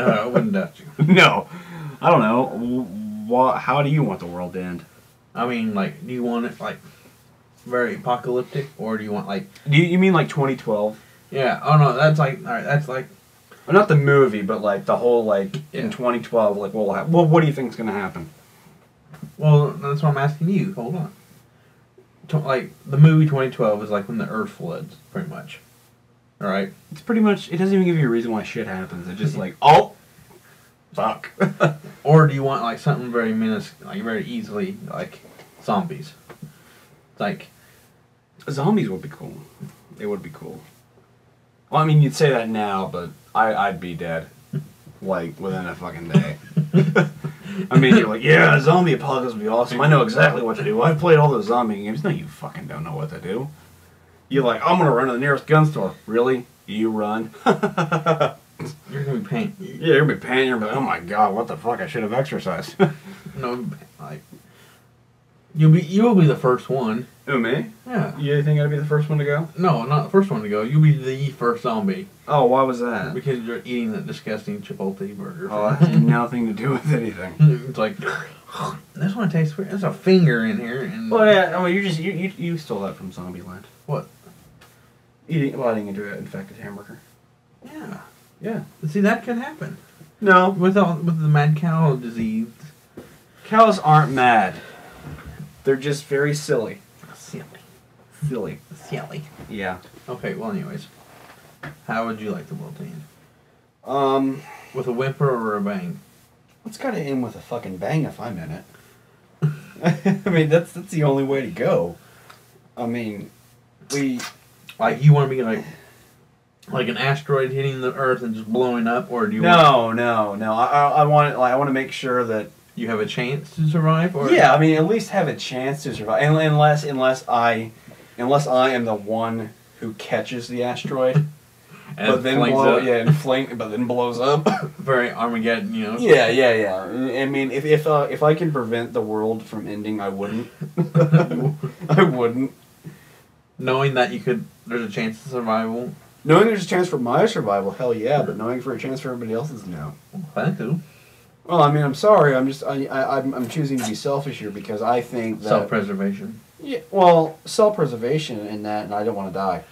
Uh, I wouldn't doubt you. no, I don't know. How do you want the world to end? I mean, like, do you want it like very apocalyptic, or do you want like, Do you, you mean like 2012? yeah? Oh no, that's like, all right, that's like, Well, not the movie, but like the whole like Yeah. in 2012. Like, what will hap- Well, what do you think's gonna happen? well, that's what I'm asking you. Hold on. To, like the movie 2012 is like when the Earth floods, pretty much. All right. It's pretty much. It doesn't even give you a reason why shit happens. It's just mhm. like, oh, fuck. Or do you want like something very menace, like very easily like zombies? Like, Zombies would be cool. It would be cool. Well, I mean, you'd say that now, but I, I'd be dead, like within a fucking day. I mean, you're like, yeah, a zombie apocalypse would be awesome. I know exactly what to do. I've played all those zombie games. No, you fucking don't know what to do. You're like, I'm gonna run to the nearest gun store. Really? You run? yeah, you're gonna be pain. you're gonna be. But oh my god, what the fuck? I should have exercised. No, like you'll be you'll be the first one. Who me? Yeah. You think I'd be the first one to go? No, not the first one to go. You'll be the first zombie Oh, why was that? because you're eating that disgusting Chipotle burger. Oh, that has nothing to do with anything. it's like this one tastes weird. There's a finger in here, and Well, yeah. Oh, you just you, you you stole that from Zombieland. What? Eating, biting into an infected hamburger. yeah. Yeah. See, that could happen No, with all with the mad cow disease. cows aren't mad. They're just very silly. Silly, Silly. silly. Yeah. Okay. Well, anyways, how would you like the world to end? Um, With a whimper or a bang? it's got to end with a fucking bang if I'm in it. I mean, that's that's the only way to go. I mean, we Like you want to be like like an asteroid hitting the Earth and just blowing up, or do you want, no, no, no. I I, I want like I want to make sure that you have a chance to survive? Or yeah, I mean, at least have a chance to survive, unless unless I unless I am the one who catches the asteroid, and but then blow, up. yeah, and flame, but then blows up. very Armageddon, you know. yeah, yeah, yeah. I mean, if if uh, if I can prevent the world from ending, I wouldn't. I wouldn't. Knowing that you could, there's a chance of survival. Knowing there's a chance for my survival, hell yeah. But knowing for a chance for everybody else's, no. I do. Well, I mean, I'm sorry. I'm just I, I I'm, I'm choosing to be selfish here because I think that Self-preservation. yeah, well, self-preservation in that, and I don't want to die.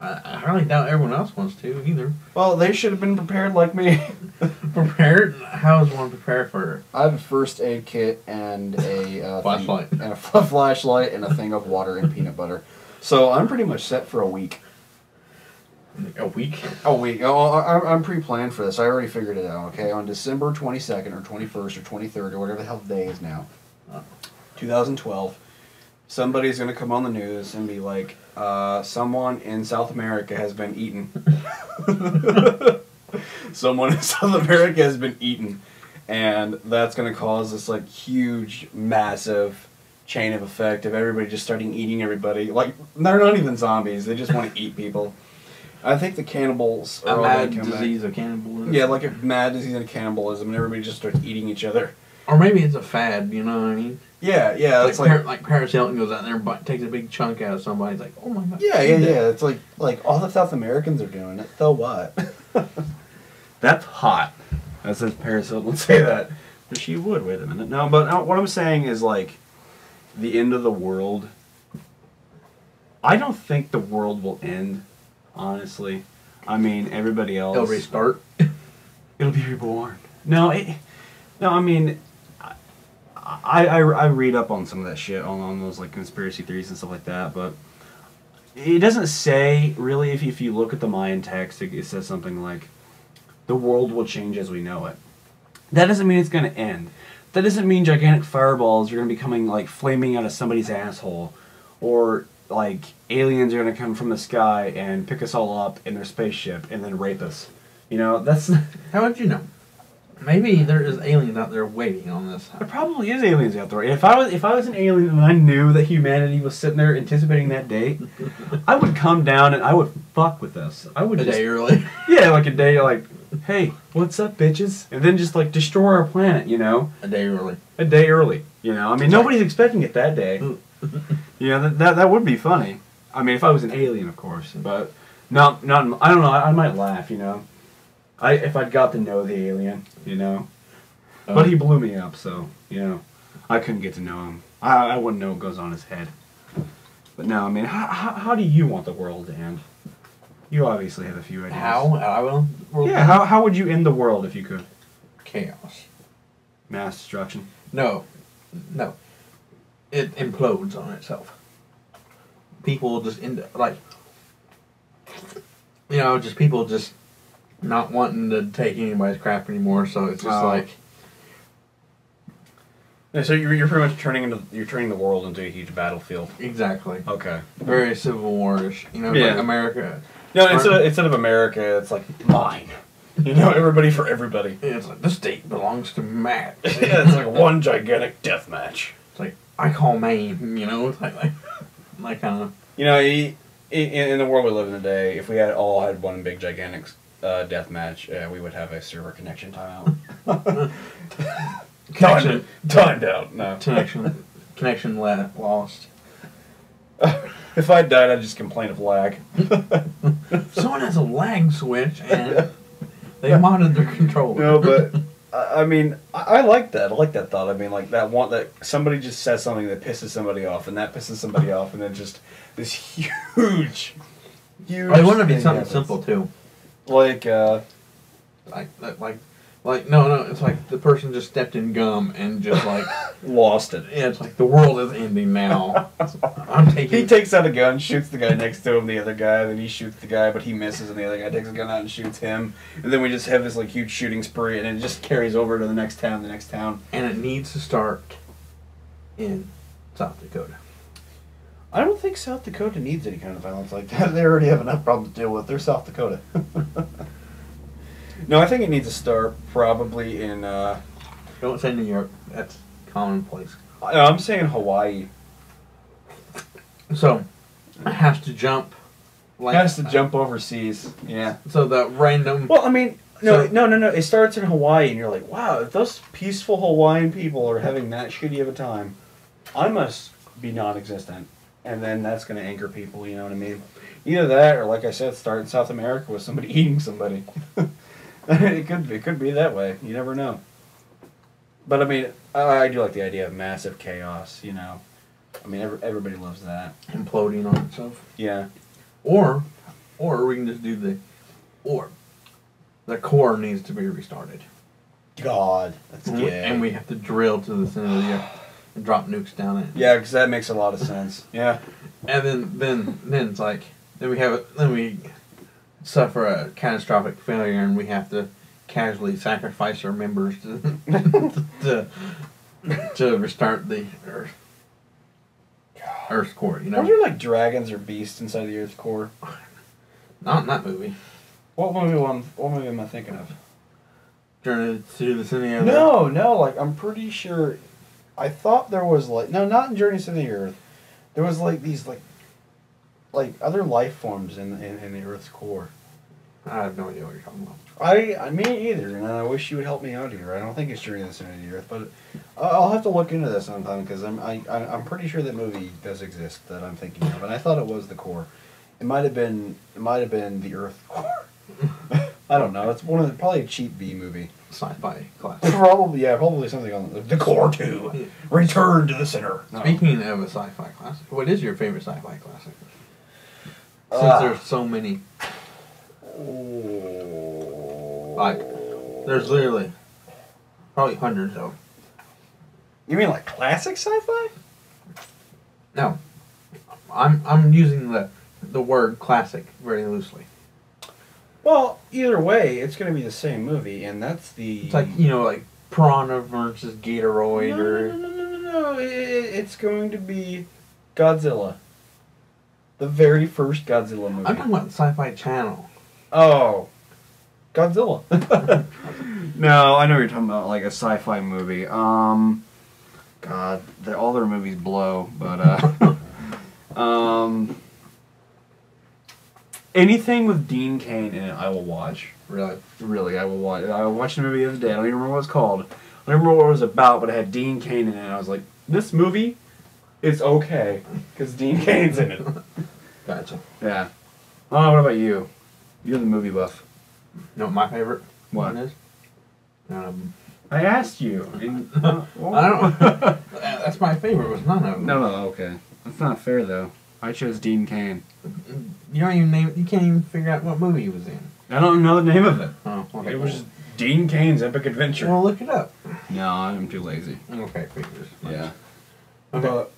I, I hardly doubt everyone else wants to either. Well, they should have been prepared like me. Prepared? How is one prepared for I have a first aid kit and a uh, thing- Flashlight. and a flashlight and a thing of water and peanut butter. So I'm pretty much set for a week. a week? A week. Oh, I- I'm pre-planned for this. I already figured it out. Okay, on December 22nd or 21st or 23rd or whatever the hell the day is now, 2012. Somebody's gonna come on the news and be like, uh, "Someone in South America has been eaten." Someone in South America has been eaten, and that's gonna cause this like huge, massive chain of effect of everybody just starting eating everybody. Like they're not even zombies; they just want to eat people. I think the cannibals are A mad back. disease of cannibalism. Yeah, like a mad disease of cannibalism, and everybody just starts eating each other. Or maybe it's a fad, you know what I mean? Yeah, yeah, like, it's like, Par- like Paris Hilton goes out there and bite- takes a big chunk out of somebody's like, oh my god. yeah, yeah, yeah. It's like like all the South Americans are doing it. So what? That's hot. That says Paris Hilton would say that. But she would. Wait a minute. No, but what I'm saying is like the end of the world. I don't think the world will end. Honestly, I mean everybody else. It'll restart. It'll be reborn. No, it, no. I mean, I, I I read up on some of that shit on, on those like conspiracy theories and stuff like that, but it doesn't say really. If you, if you look at the Mayan text, it, it says something like, "The world will change as we know it." That doesn't mean it's going to end. That doesn't mean gigantic fireballs are going to be coming like flaming out of somebody's asshole, or like aliens are going to come from the sky and pick us all up in their spaceship and then rape us. You know, that's How would you know? Maybe there is aliens out there waiting on this. There probably is aliens out there. If I was if I was an alien and I knew that humanity was sitting there anticipating that day, I would come down and I would fuck with us. I would A just day early. yeah, like a day like, hey, what's up, bitches? And then just like destroy our planet, you know, A day early. a day early. You know, I mean nobody's expecting it that day. yeah, that, that that would be funny. I mean, if I was an alien, of course, but not not. I don't know. I, I might laugh, you know. I if I'd got to know the alien, you know. But he um, blew me up, so you know, I couldn't get to know him. I, I wouldn't know what goes on his head. But no, I mean, how, how, how do you want the world to end? You obviously have a few ideas. How? I will. Yeah, how, how would you end the world if you could? Chaos. Mass destruction. No, no. It implodes on itself. People just end like, you know, just people just not wanting to take anybody's crap anymore. So it's just Oh. like, So you're, you're pretty much turning into you're turning the world into a huge battlefield. exactly Okay. very Civil War-ish. You know, Yeah. like America. No, instead of, instead of America, it's like mine. You know, everybody for everybody. It's like the state belongs to Matt. yeah, it's like one gigantic death match. It's like I call Maine. You know, it's like like, like kind of You know, in, in the world we live in today, if we had all had one big gigantic uh, death match, uh, we would have a server connection timeout. connection. timed out. No. connection. Connection la- lost. if I died, I'd just complain of lag. Someone has a lag switch and they modded their controller. No, but I I mean, I, I like that. I like that thought. I mean, like that one that somebody just says something that pisses somebody off, and that pisses somebody off, and then just this huge, huge. I want to be thing something happens. simple too. Like, uh, Like, like, like, no, no. It's like the person just stepped in gum and just like, lost it. yeah, it's like the world is ending now. I'm taking. He takes out a gun, shoots the guy next to him, the other guy, then he shoots the guy, but he misses, and the other guy takes a gun out and shoots him, and then we just have this like huge shooting spree, and it just carries over to the next town, the next town. and it needs to start in South Dakota. I don't think South Dakota needs any kind of violence like that. They already have enough problems to deal with. They're South Dakota. no, I think it needs to start probably in. Uh, Don't say New York. That's commonplace. I- I'm saying Hawaii. So, it has to jump. Like, has to jump overseas. Yeah. So that random. Well, I mean, no, So- no, no, no. It starts in Hawaii, and you're like, wow, if those peaceful Hawaiian people are having that shitty of a time, I must be non-existent, and then that's going to anger people. You know what I mean? Either that, or like I said, start in South America with somebody eating somebody. it could be, it could be that way. You never know. But I mean, I, I do like the idea of massive chaos. You know, I mean, every, everybody loves that. imploding on itself. Yeah. Or, or we can just do the, or, the core needs to be restarted. God, that's And we- And we have to drill to the center of the earth drop nukes down it. Yeah, because that makes a lot of sense. Yeah. And then, then, then it's like, then we have, a, then we suffer a catastrophic failure, and we have to casually sacrifice our members to, to, to restart the Earth. Earth's core, you know. Are there like dragons or beasts inside the Earth's core? Not in that movie. What movie? Am, what movie am I thinking of? Journey to the of No, no. Like I'm pretty sure. I thought there was like no, not in Journey to the Earth. There was like these like, like other life forms in in, in the Earth's core. I have no idea what you're talking about. I, I me either, and I wish you would help me out here. I don't think it's Journey to the Center of the Earth, but I'll have to look into this sometime because I'm I, I I'm pretty sure that movie does exist that I'm thinking of, and I thought it was the core. It might have been it might have been the Earth core. I don't know. It's one of the probably a cheap B movie. Sci-fi class. Probably yeah, probably something on the, the core two. Return to the center. Speaking of a sci-fi classic, what is your favorite sci-fi classic? Since Ah. there's so many, Oh. Like, there's literally probably hundreds of. You mean like classic sci-fi? No, I'm I'm using the the word classic very loosely. Well, either way, it's going to be the same movie, and that's the. It's like you know, like Piranha versus Gatoroid, no, or no, no, no, no, no. It, it- it's going to be Godzilla. The very first Godzilla movie. I'm talking about the Sci-Fi Channel. Oh, Godzilla. no, I know you're talking about, like a sci-fi movie. Um, God, they, all their movies blow, but uh, um, anything with Dean Cain in it, I will watch. Really, Really, I will watch. I watched a movie the other day. I don't even remember what it's called. I don't remember what it was about, but it had Dean Cain in it. And I was like, this movie is okay because Dean Cain's in it. gotcha. Yeah. Oh, what about you? You're the movie buff. You know what my favorite? What? is. Um, I asked you. and- I don't. that's my favorite. Was none of them. No, no, okay. That's not fair though. I chose Dean Cain. You don't even name. You can't even figure out what movie he was in. I don't know the name of it. Oh, okay. It was Dean Cain's Epic Adventure. Well, look it up. No, I'm too lazy. Okay, figures. Yeah. Okay. But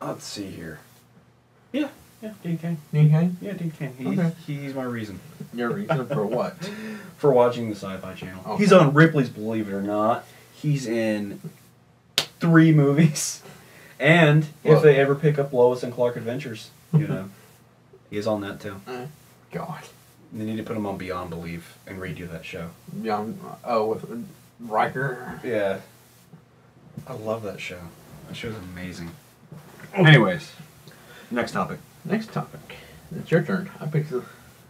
let's see here. Yeah, yeah, Dean Cain. Okay. Yeah, Dean Cain. He's, Okay. he's my reason Your reason for what? for watching the Sci-Fi Channel. Okay. He's on Ripley's Believe It or Not. He's in three movies, and Well- if they ever pick up Lois and Clark Adventures, you know, he's on that too. God. They need to put him on Beyond Belief and redo that show. Young. Oh, with Riker. Yeah. I love that show. That show's amazing. Anyways, next topic. Next topic. It's your turn. I picked the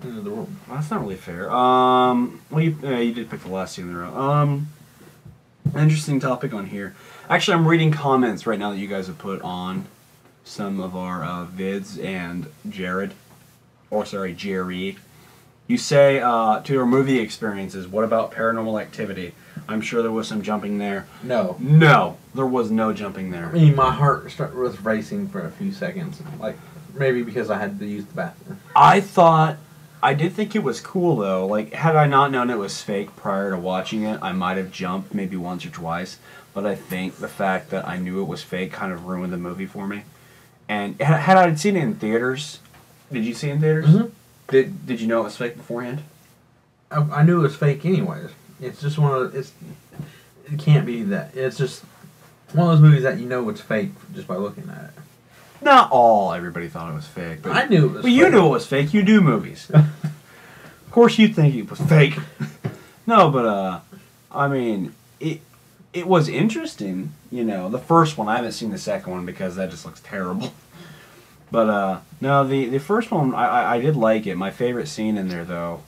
end of the room. Well, that's not really fair. Um, well, you, uh, you did pick the last two in a row. Um, interesting topic on here. Actually, I'm reading comments right now that you guys have put on some of our uh, vids, and Jared, or sorry, Jerry, you say uh, to your movie experiences. What about Paranormal Activity? I'm sure there was some jumping there. No. No, there was no jumping there. I mean, my heart start, was racing for a few seconds. Like, maybe because I had to use the bathroom. I thought I did think it was cool though. Like had I not known it was fake prior to watching it, I might have jumped maybe once or twice. But I think the fact that I knew it was fake kind of ruined the movie for me. And had I seen it in theaters, did you see it in theaters? Mhm. Did Did you know it was fake beforehand? I, I knew it was fake anyways. It's just one of it's it can't be that. It's just one of those movies that you know it's fake just by looking at it. Not all everybody thought it was fake, but I knew it was. Well, you knew it was fake. You do movies. of course, you think it was fake. no, but uh, I mean, it it was interesting. You know, the first one. I haven't seen the second one because that just looks terrible. But uh, no, the the first one I, I I did like it. My favorite scene in there though,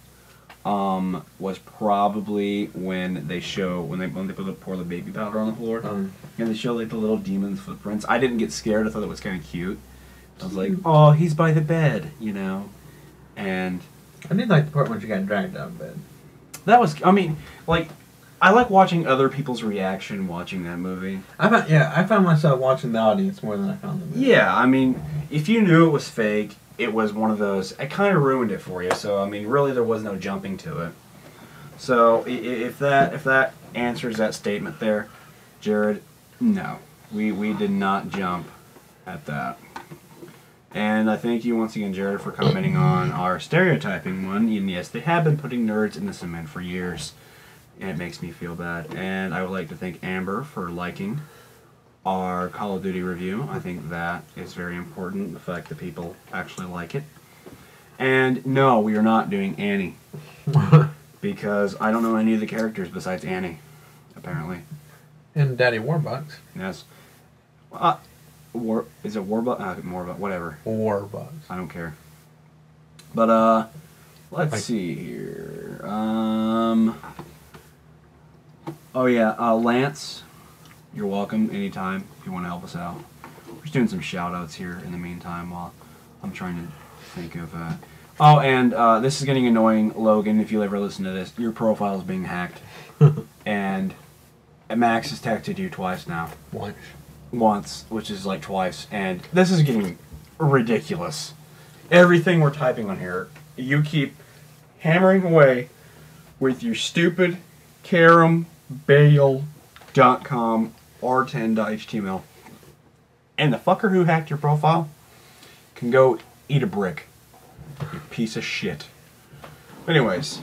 um, was probably when they show when they when they put the, pour the baby powder on the floor Um, and they show like the little demon's footprints. I didn't get scared. I thought it was kind of cute. I was like, oh, he's by the bed, you know, and I did like the part when she got dragged out of bed. that was. I mean, like, I like watching other people's reaction watching that movie. I found yeah, I found myself watching the audience more than I found the movie. Yeah, I mean, if you knew it was fake, it was one of those. It kind of ruined it for you. So I mean, really, there was no jumping to it. So i- i- if that if that answers that statement there, Jared, no, we we did not jump at that. And I thank you once again, Jared, for commenting on our stereotyping one. And yes, they have been putting nerds in the cement for years, and it makes me feel bad. And I would like to thank Amber for liking our Call of Duty review. I think that is very important, the fact that people actually like it. And no, we are not doing Annie, because I don't know any of the characters besides Annie, apparently. and Daddy Warbucks. Yes. Uh, War, is it Warbuck? Uh, Warbuck, whatever. Warbucks. I don't care. But, uh, let's Like- see here. Um, oh, yeah, uh, Lance, you're welcome anytime if you want to help us out. We're just doing some shout outs here in the meantime while I'm trying to think of. Uh, oh, and uh, this is getting annoying, Logan, if you ever listen to this. Your profile is being hacked. and Max has texted you twice now Once. once, which is like twice, and this is getting ridiculous. Everything we're typing on here, you keep hammering away with your stupid carambale.com r10.html. And the fucker who hacked your profile can go eat a brick. You piece of shit. Anyways,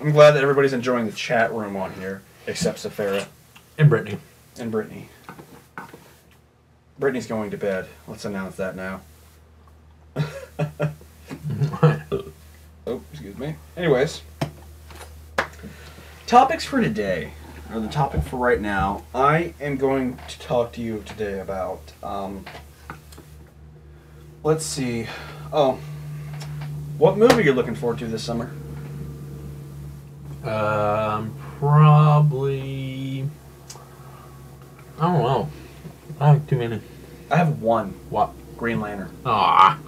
I'm glad that everybody's enjoying the chat room on here, except Safara And Brittany. and Brittany. Brittany's going to bed. Let's announce that now. Oh, excuse me. Anyways, topics for today, or the topic for right now. I am going to talk to you today about. Um, let's see. Oh, what movie you're looking forward to this summer? Um, probably. I don't know. I have too many. I have one. What? Green Lantern. Ah,